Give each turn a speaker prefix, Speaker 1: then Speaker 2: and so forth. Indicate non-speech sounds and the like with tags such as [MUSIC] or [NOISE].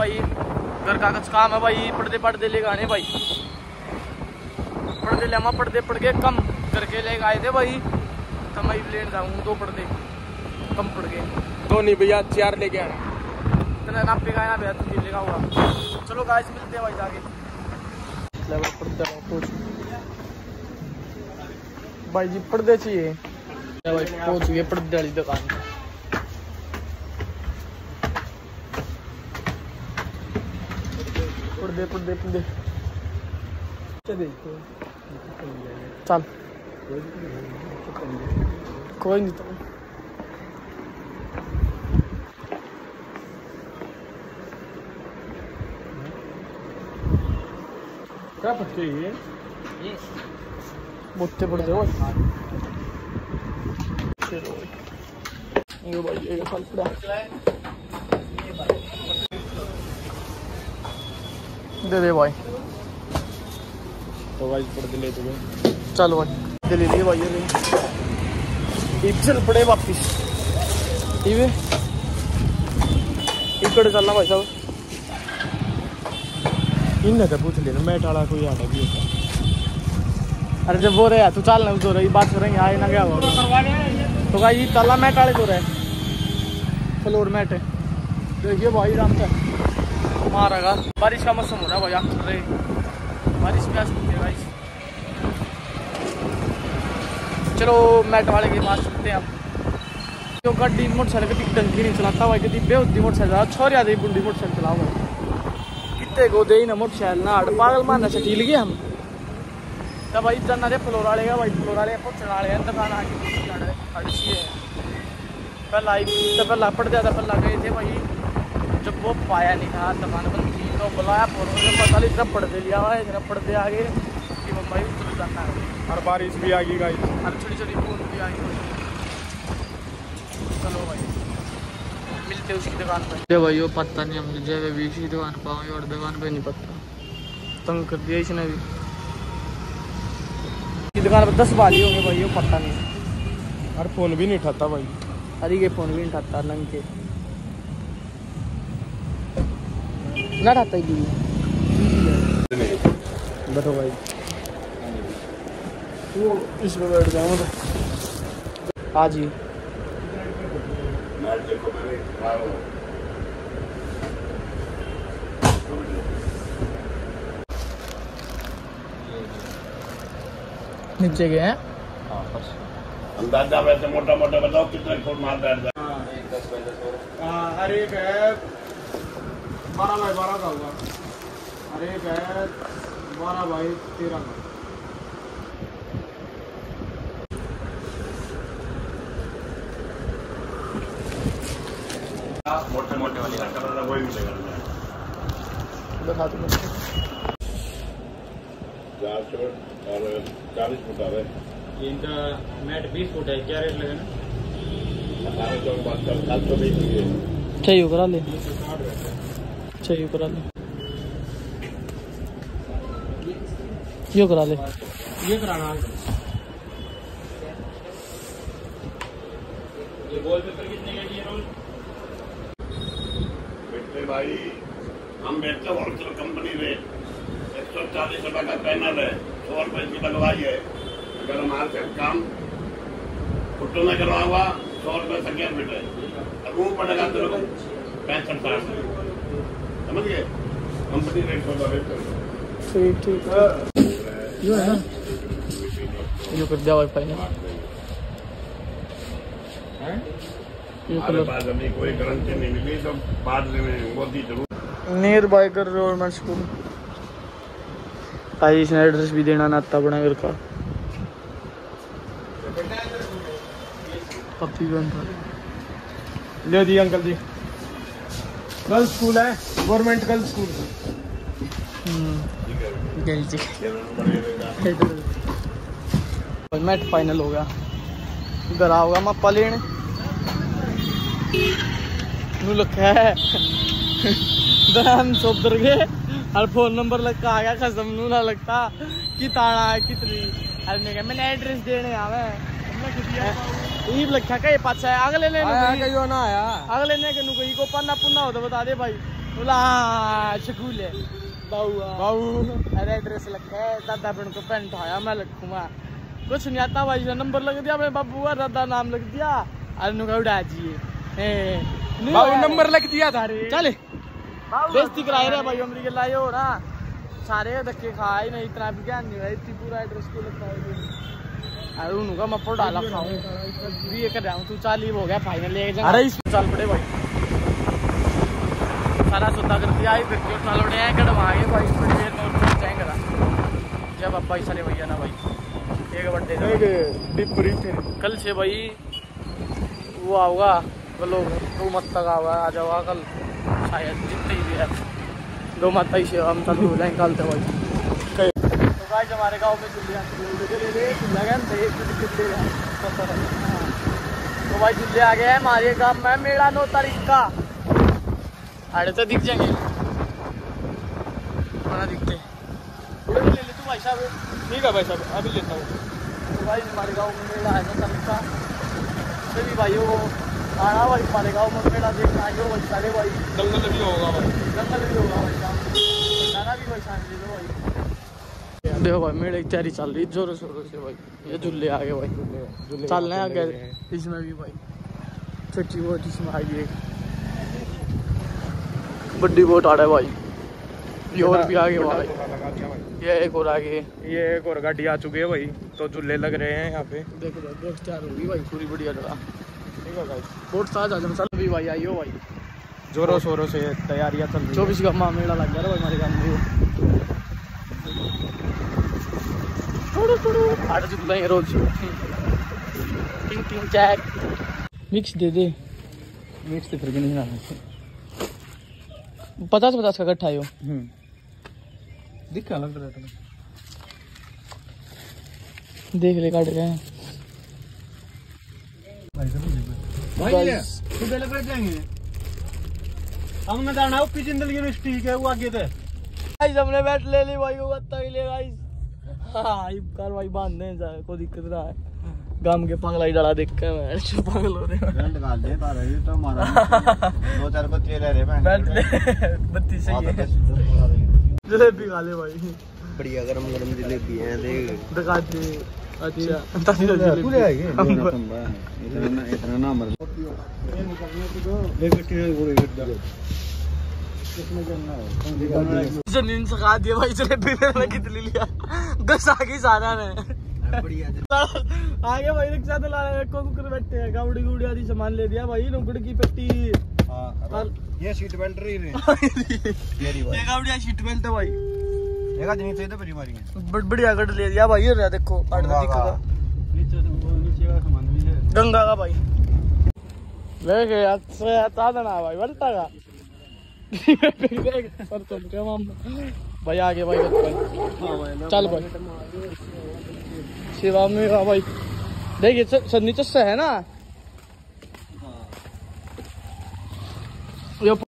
Speaker 1: भाई। घर का कुछ काम है भाई पर्दे पर्दे ले आने भाई। पर्दे ले हम पर्दे पड़ के कम करके ले आए थे भाई। तो मैं लेन जाऊँ दो पर्दे कम पड़ गए
Speaker 2: दो नहीं भैया चार लेके आना।
Speaker 1: इतना नाप पे ना भैया तुझे लेगा हुआ। चलो गाइस मिलते हैं भाई जाके। भाई जी पर्दे चाहिए। भाई पहुँच गए पर्दे वाली दुकान। पर्दे पर्दे पर्दे चल। कोई नहीं तो।
Speaker 2: क्या पत्ते ये?
Speaker 1: मुत्ते पड़ जाओ ये भाई ये फल पड़ा। दे दे भाई।
Speaker 2: तो भाई पर्दे ले तो गए
Speaker 1: चल भाई दे ले लिए भाई ये एक चल पड़े वापिस। इवे। इकड़े चलना भाई साहब।
Speaker 2: इनने तो पूछ लेना मैं टाला कोई आटा भी होता।
Speaker 1: अरे जब वो रहे तू चल ना तो रही बात कर आए ना क्या हुआ? तो भाई ये ताला मैट वाले तो रहे फ्लोर मैट देखिए भाई राम से मारेगा। बारिश का मौसम हो रहा है आप बारिश भी आ सकती है भाई। चलो मैट वाले के पास चलते हैं जो गड्डी मोटरसाइकिल कभी टंकी नहीं चलाता भाई, कभी बेहती मोटरसाइकिल छोर आदि बुढ़ी मोटरसाइकिल चलाओ भाई। कितने को दे ना मोटरसाइकिल ना हट पागल मारना से टील गए हम। तो भाई जाना रे, फ्लोर का भाई, फ्लोर पुछण वाले हैं दुकान आके अच्छी है। पहला आई तो पहला पड़ पहला गए थे भाई। जब वो पाया नहीं था दुकान बंद थी तो बुलाया फ़ोन में पता नहीं इतना पड़ते लिया हुआ है इतना पड़ते आगे कि वो भाई उतर जाना है
Speaker 2: और बारिश भी आ गई गाइस।
Speaker 1: और छोटी छोटी फ़ोन भी आई चलो भाई मिलते उसकी दुकान पर। भाई वो पता नहीं हम जय भी इसी दुकान पर आऊँ और दुकान पे नहीं पता तंग कर दिया इसने भी। की दुकान पर दस बाली होंगे भाई वो पता नहीं
Speaker 2: और फ़ोन भी नहीं उठाता भाई।
Speaker 1: अरे ये फ़ोन भी नहीं उठाता लंग के ना उठाता ही नहीं बैठो भाई। वो इसमें बैठ जाऊँ तो आज ही नीचे गए हैं।
Speaker 3: अंदाज़ा वैसे मोटा मोटा बताओ कितने फुट मार बैठ जाए।
Speaker 2: अरे है। बारह बाई बारह का होगा। अरे एक है बारह बाई तेरह का।
Speaker 3: मोटे मोटे वाली वही मिलेगा।
Speaker 1: दिखा दो
Speaker 3: चार सौ और चालीस फुट आ रहे।
Speaker 2: इनका मैट बीस फुट है क्या रेट लगेगा
Speaker 3: अठारह सौ के बाद सात सौ बीस
Speaker 1: चाहिए करा ले। चाहिए करा ले। यो करा ले।
Speaker 2: ये कराना ये गोल पेपर कितने का दिए रोल
Speaker 3: बेटे भाई हम बेचते होलसेल कंपनी में एक सौ चालीस रुपए का पैनल है सौ रुपए की लगवाई है। अगर हमारे से काम फुटो में करवा हुआ सौ रुपए स्क्वायर फीट है रूम पड़ेगा तेरे को पैंसठ साठ समझ गए? कंपनी रेट होगा रेट
Speaker 1: ठीक ठीक। यो है ना यो कर दिया वाईफाई ने।
Speaker 3: कोई गारंटी नहीं मिली तो बाद में मोदी ज़रूर।
Speaker 1: नियर बाय कर गवर्नमेंट स्कूल भाई इसने एड्रेस भी देना नाता बना घर का। पप्पी बन
Speaker 2: ले दिए अंकल जी गर्ल्स स्कूल है government girls school
Speaker 1: match final हो गया। इधर आओगा मैं पलेन नू लखा है। फ़ोन नंबर लग आ गया, कसम नू लगता। कि ताड़ा है कितनी अरे मैंने एड्रेस देने आवे ई लखा का ये पाछा है। अगले ने
Speaker 2: आया कहियो ना आया।
Speaker 1: अगले ने के नु कोई को पन्ना पुन्ना हो तो बता दे भाई। बोला हाँ, शकूल है। बाबू
Speaker 2: बाबू
Speaker 1: अरे एड्रेस लगा है दादा बन को पेंट आया मैं लिखूँगा कुछ नहीं आता भाई से नंबर लग दिया मैं बाबू का दादा नाम लग दिया। अनु का उड़ा हैं।
Speaker 2: बाबू नंबर लिख दिया था।
Speaker 1: चल। बेइज्जती कराए रे भाई अमरी के लाए हो। ना सारे धक्के खाए नहीं इतना भी ज्ञान नहीं है इतनी पूरा एड्रेस को लगता है। मैं डाला भी ये कर रहा हूँ तू चाल ही हो गया फाइनल एक जगह।
Speaker 2: अरे
Speaker 1: चल पड़े भाई। सारा कर आई फिर चल पड़े हैं आगे भाई उठ जाएँगे ना जब अब भाई सारे भैया ना भाई एक बड्डे
Speaker 2: एक डिपरी फिर
Speaker 1: कल से भाई वो आओगा वो लोग दो मत तक आवा आ जाओगा कल। शायद जितने ही भी है दो मत ही से हम चालू हो जाएँगे कल तो भाई। हमारे गाँव में चुल्लियाँ लगन थे तो भाई चुल्ले आ गए हैं हमारे गाँव में मेला नौ तारीख का। अरे तो दिख जाएँगे। बड़ा दिखते। ले ले तू भाई साहब।
Speaker 2: ठीक है भाई साहब अभी लेता हूँ।
Speaker 1: तो भाई हमारे गाँव में मेला है ना तरीका सभी भाइयों को आना भाई हमारे गाँव में मेला देखना आइयो भाई सारे भाई।
Speaker 2: दंगल भी होगा भाई।
Speaker 1: जंगल भी होगा भाई को। खाना भी भाई दो भाई। देखो भाई मेले की तैयारी चल रही जोरों शोरों से भाई। ये झूले आ गए भाई। चल रहे आगे। इसमें भी भाई। छोटी बोट इसमें आई है। बड़ी बोट आ रहा है भाई। ये और भी आगे भाई। ये एक और आगे।
Speaker 2: ये एक और गाड़ी आ चुकी है भाई। तो झूले लग रहे हैं यहाँ पे।
Speaker 1: देखो भाई बोट तैयार होगी भाई पूरी बढ़िया जगह।
Speaker 2: ठीक है भाई।
Speaker 1: बोट साथ आ जाओ चल भी भाई आइयो भाई।
Speaker 2: जोरों शोरों से तैयारियाँ चल रही
Speaker 1: चौबीस का मेला लग गया भाई हमारे गाँव में। रोज। मिक्स दे दे।
Speaker 2: मिक्स से फिर भी नहीं आना।
Speaker 1: पचास पचास का इकट्ठा हो
Speaker 2: दिखा लग रहा है
Speaker 1: देख ले काट गए
Speaker 2: हम में जाना है ज़िंदगी यूनिवर्सिटी है वो आगे थे।
Speaker 1: गाइस हमने बैट ले ली भाई को बत्ता के लिए गाइस हाँ कार भाई बाँध दें जाए कोई दिक्कत ना है. गाँव के पागला ही डाला देख के मैं जो पागल हो रहे हैं.
Speaker 4: गाल दे तारा ये तो मारा [LAUGHS] दो चार बच्चे ले रहे हैं
Speaker 1: बैट ले बत्ती सही है जलेबी खा ले भाई.
Speaker 4: बढ़िया गरम गरम जलेबी है देख.
Speaker 1: दिखा दे. अच्छा तो जलेबी.
Speaker 4: इतना इतना ना मर
Speaker 1: जनीन सिखा दिया भाई चले जलेबी मेरे कितनी लिया? दस आगे सारा ने आगे भाई रिक्शा तो ला रहे को कुकर बैठे हैं गाउडी गुड़ी आदि सामान ले दिया भाई नुकड़ की पेटी।
Speaker 4: हाँ ये सीट बेल्ट रही [LAUGHS]
Speaker 1: ये गाउडी सीट बेल्ट है भाई।
Speaker 4: देखा नहीं तो इधर बड़ी मारी है।
Speaker 1: बड़ बढ़िया गढ़ ले दिया भाई ये रहा देखो आठ दिखा
Speaker 2: नीचे नीचे सामान भी है।
Speaker 1: गंगा का भाई। देख से आता देना भाई बनता का सर तुम क्या मामला [LAUGHS] भाई आगे भाई चल भाई। शिवा में भाई देखिए सन्नी चस्सा है ना? ये